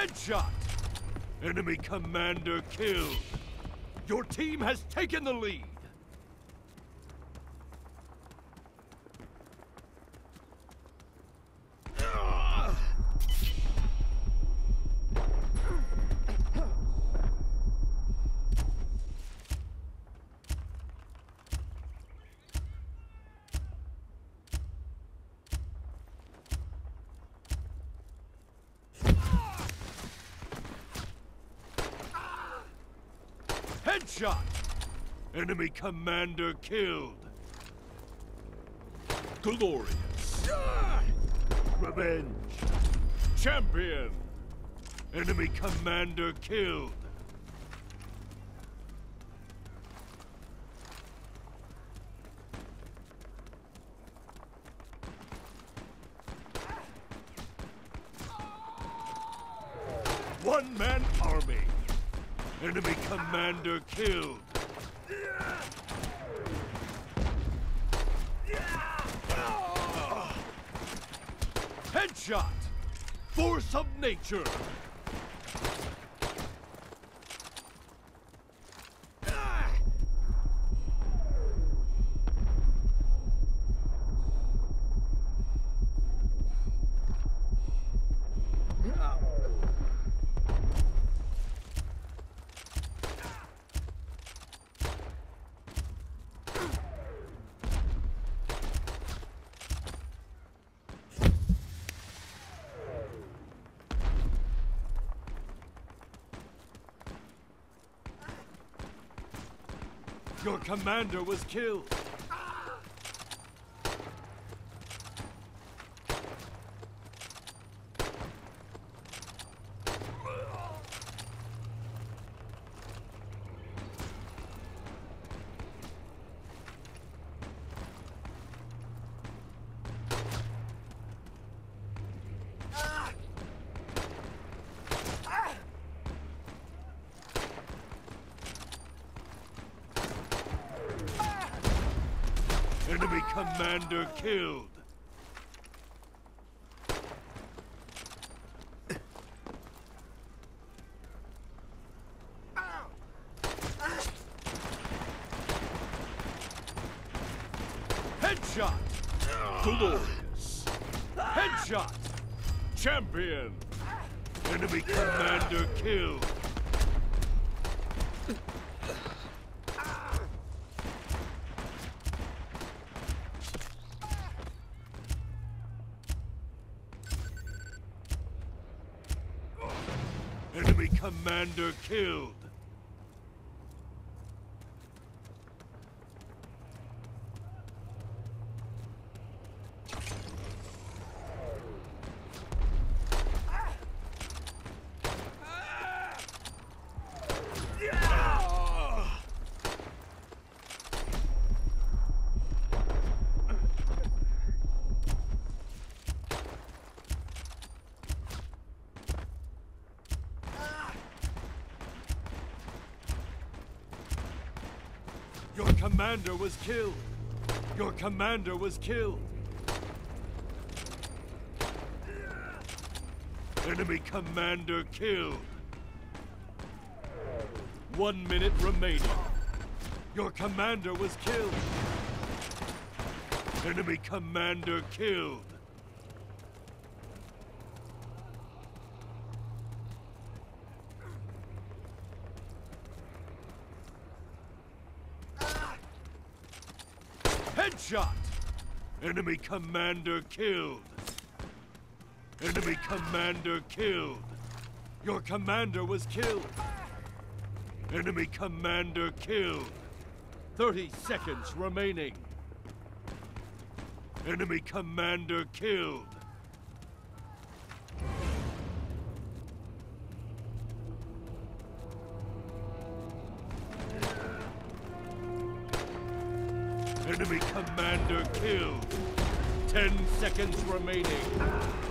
Headshot! Enemy commander killed. Your team has taken the lead. Headshot! Enemy commander killed. Glorious. Revenge. Champion. Enemy commander killed. One man army. Enemy commander killed. Headshot! Force of nature! Your commander was killed. Enemy commander killed. Headshot! Glorious! Headshot! Champion! Enemy commander killed! Enemy commander killed! Your commander was killed! Your commander was killed! Enemy commander killed! One minute remaining. Your commander was killed! Enemy commander killed! Headshot! Enemy commander killed! Enemy commander killed! Your commander was killed! Enemy commander killed! 30 seconds remaining! Enemy commander killed! Enemy commander killed. Ten seconds remaining.